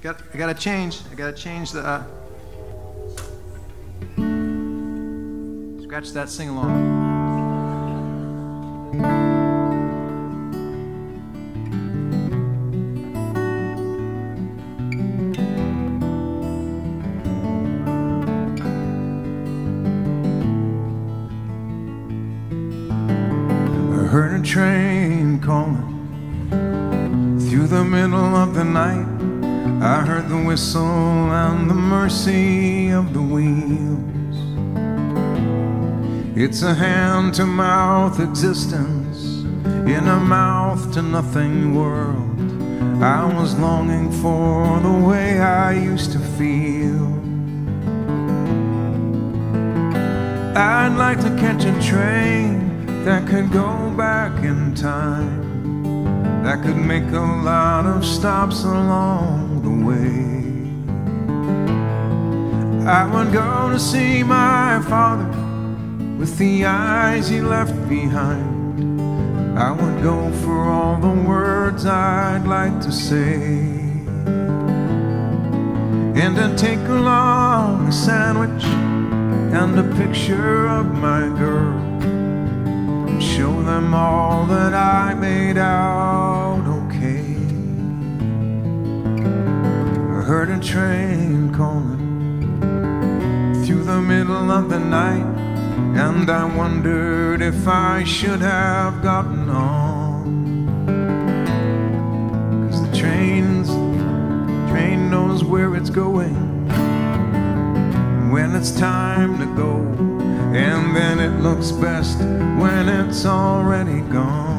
got, I gotta change. I gotta change the. Uh, scratch that sing along. Train calling through the middle of the night. I heard the whistle and the mercy of the wheels. It's a hand to mouth existence in a mouth to nothing world. I was longing for the way I used to feel. I'd like to catch a train that could go back in time, that could make a lot of stops along. I would go to see my father with the eyes he left behind. I would go for all the words I'd like to say. And I'd take along a sandwich and a picture of my girl. Heard a train calling through the middle of the night. And I wondered if I should have gotten on. Cause the train's, train knows where it's going when it's time to go. And then it looks best when it's already gone.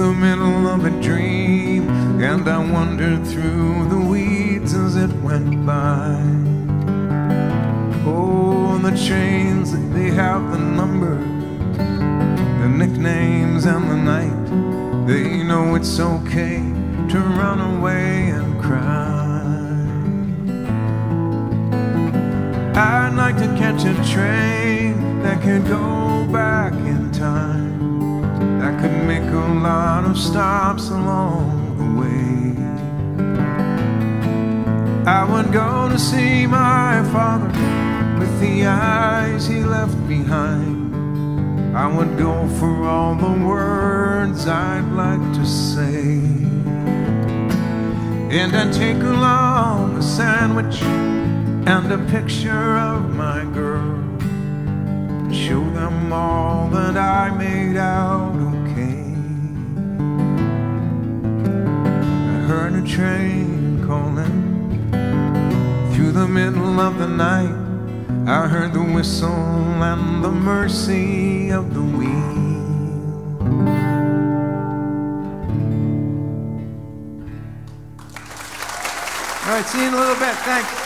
The middle of a dream, and I wandered through the weeds as it went by. Oh, and the trains, they have the numbers, the nicknames, and the night. They know it's okay to run away and cry. I'd like to catch a train that could go back in time, a lot of stops along the way. I would go to see my father with the eyes he left behind. I would go for all the words I'd like to say. And I'd take along a sandwich and a picture of my girl. Show them all that I made out train calling through the middle of the night. I heard the whistle and the mercy of the wheel. All right, see you in a little bit. Thanks.